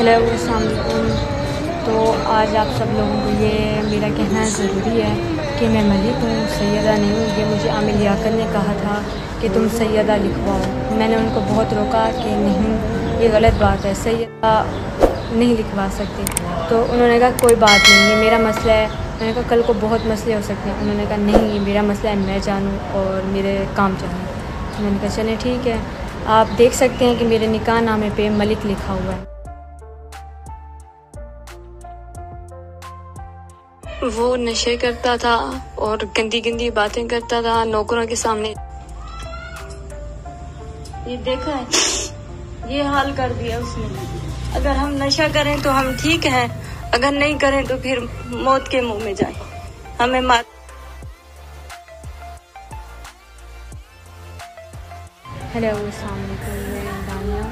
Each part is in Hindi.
हेलो अलैक्म तो आज आप सब लोगों को ये मेरा कहना ज़रूरी है कि मैं मलिक हूँ सैदा नहीं हूँ। ये मुझे आमिर लियाकत ने कहा था कि तुम सैदा लिखवाओ। मैंने उनको बहुत रोका कि नहीं, ये गलत बात है सैदा नहीं लिखवा सकते। तो उन्होंने कहा, कोई बात नहीं, ये मेरा मसला है। मैंने कहा, कल को बहुत मसले हो सकते हैं। उन्होंने कहा, नहीं, ये मेरा मसला है, मैं जानूँ और मेरे काम जानूँ मैंने कहा, चलें, ठीक है। आप देख सकते हैं कि मेरे निकाह नामे पे मलिक लिखा हुआ है। वो नशे करता था और गंदी गंदी बातें करता था नौकरों के सामने। ये देखा है, ये हाल कर दिया उसने। अगर हम नशा करें तो हम ठीक हैं, अगर नहीं करें तो फिर मौत के मुँह में जाए। हमें मार हेलो दानिया।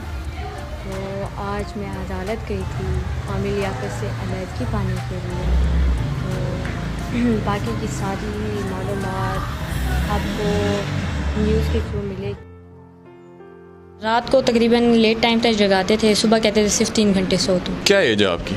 तो आज मैं अदालत गई थी आमिर लियाकत से अलीहदगी पाने के लिए। बाकी की सारी मालूम आपको न्यूज़ के थ्रू मिले। रात को तकरीबन लेट टाइम तक जगाते थे सुबह कहते थे सिर्फ़ तीन घंटे सो तो क्या एज है आपकी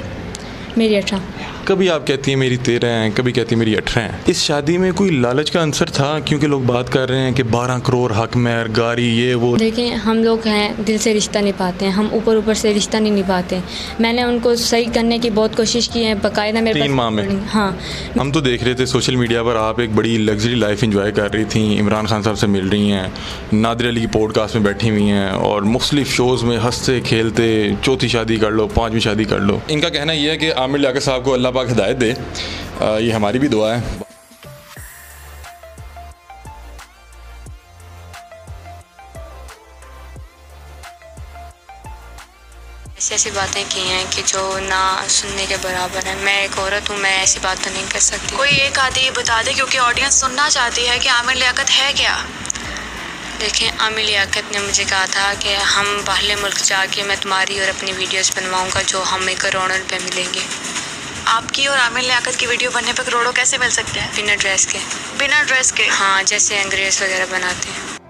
मेरी अठारह। कभी आप कहती हैं मेरी तेरह हैं कभी कहती हैं मेरी अठारह हैं। इस शादी में कोई लालच का आंसर था? क्योंकि लोग बात कर रहे हैं कि बारह करोड़ हक मेहर गारी ये वो। देखें हम लोग हैं दिल से रिश्ता निभाते हैं। हम ऊपर ऊपर से रिश्ता नहीं निभाते। मैंने उनको सही करने की बहुत कोशिश की है बाकायदा मेरे तीन माह में। हाँ। हम तो देख रहे थे सोशल मीडिया पर आप एक बड़ी लग्जरी लाइफ इंजॉय कर रही थी। इमरान खान साहब से मिल रही हैं नादिर अली की पॉडकास्ट में बैठी हुई हैं और मुख्तलिफ़ शोज़ में हँसते खेलते चौथी शादी कर लो पाँचवीं शादी कर लो। इनका कहना यह है कि आमिर लियाकत साहब को अल्लाह पाक हिदायत दे। ये हमारी भी दुआ है। ऐसी ऐसी बातें की हैं कि जो ना सुनने के बराबर है। मैं एक औरत हूँ मैं ऐसी बात तो नहीं कर सकती। कोई एक आदि ये बता दे क्योंकि ऑडियंस सुनना चाहती है कि आमिर लियाकत है क्या? देखें आमिर लियाकत ने मुझे कहा था कि हम बाहर मुल्क जाके मैं तुम्हारी और अपनी वीडियोस बनवाऊँगा जो हमें करोड़ों रुपए मिलेंगे। आपकी और आमिर लियाकत की वीडियो बनने पर करोड़ों कैसे मिल सकते हैं? बिना ड्रेस के। बिना ड्रेस के? हाँ जैसे अंग्रेज़ वगैरह बनाते हैं।